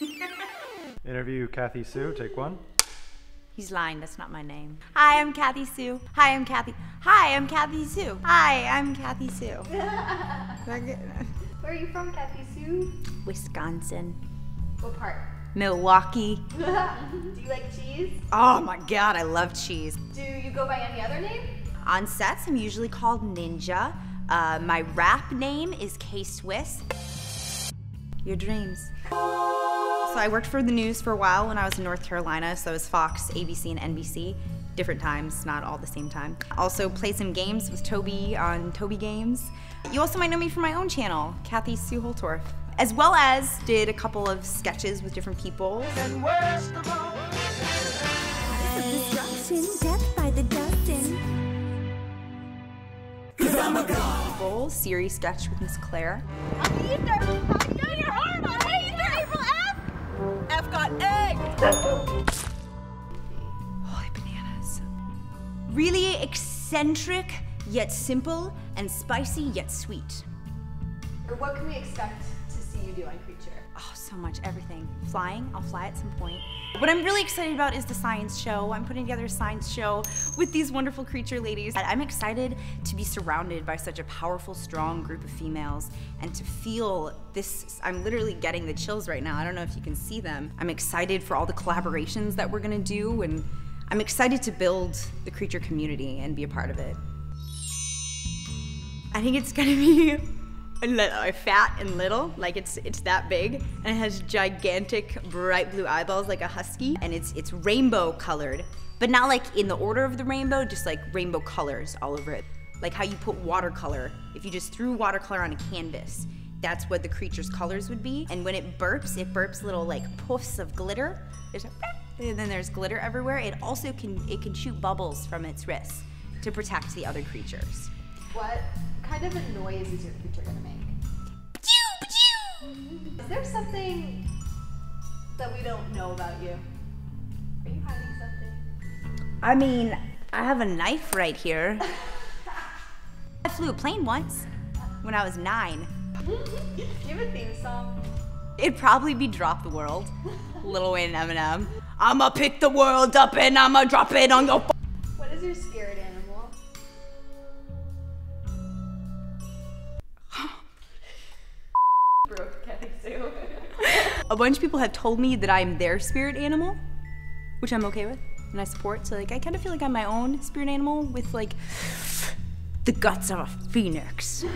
Interview Kathy Sue, take one. He's lying, that's not my name. Hi, I'm Kathy Sue. Hi, I'm Kathy. Hi, I'm Kathy Sue. Hi, I'm Kathy Sue. Where are you from, Kathy Sue? Wisconsin. What part? Milwaukee. Do you like cheese? Oh my god, I love cheese. Do you go by any other name? On sets, I'm usually called Ninja. Uh, my rap name is K Swiss. Your dreams. So I worked for the news for a while when I was in North Carolina, so it was Fox, ABC, and NBC. Different times, not all the same time. Also played some games with Toby on Toby Games. You also might know me from my own channel, Kathy Sue Holtorf. As well as did a couple of sketches with different people. Destruction, death by the dozen. People, series sketch with Miss Claire. Got egg. Holy bananas. Really eccentric, yet simple, and spicy, yet sweet. Or what can we expect to see you do on Creature? Oh, so much, everything. Flying, I'll fly at some point. What I'm really excited about is the science show. I'm putting together a science show with these wonderful creature ladies. I'm excited to be surrounded by such a powerful, strong group of females and to feel this. I'm literally getting the chills right now. I don't know if you can see them. I'm excited for all the collaborations that we're gonna do, and I'm excited to build the creature community and be a part of it. I think it's gonna be little, fat and little, like it's it's that big, and it has gigantic bright blue eyeballs like a husky, and it's it's rainbow colored, but not like in the order of the rainbow, just like rainbow colors all over it, like how you put watercolor. If you just threw watercolor on a canvas, that's what the creature's colors would be. And when it burps, it burps little like puffs of glitter. There's a and then there's glitter everywhere. It also can it can shoot bubbles from its wrists to protect the other creatures. What kind of a noise is your creature gonna make? Is there something that we don't know about you? Are you hiding something? I mean, I have a knife right here. I flew a plane once when I was nine. Give you have a theme song? It'd probably be Drop the World. Lil Wayne and Eminem. I'ma pick the world up and I'ma drop it on your. What is your spirit A bunch of people have told me that I'm their spirit animal, which I'm okay with and I support. So like, I kind of feel like I'm my own spirit animal with like the guts of a phoenix.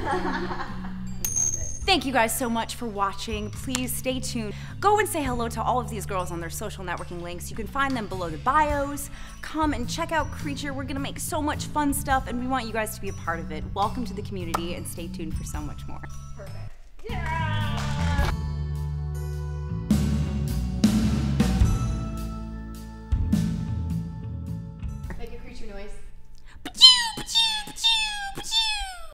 Thank you guys so much for watching. Please stay tuned. Go and say hello to all of these girls on their social networking links. You can find them below the bios. Come and check out Creature. We're gonna make so much fun stuff and we want you guys to be a part of it. Welcome to the community and stay tuned for so much more. Perfect.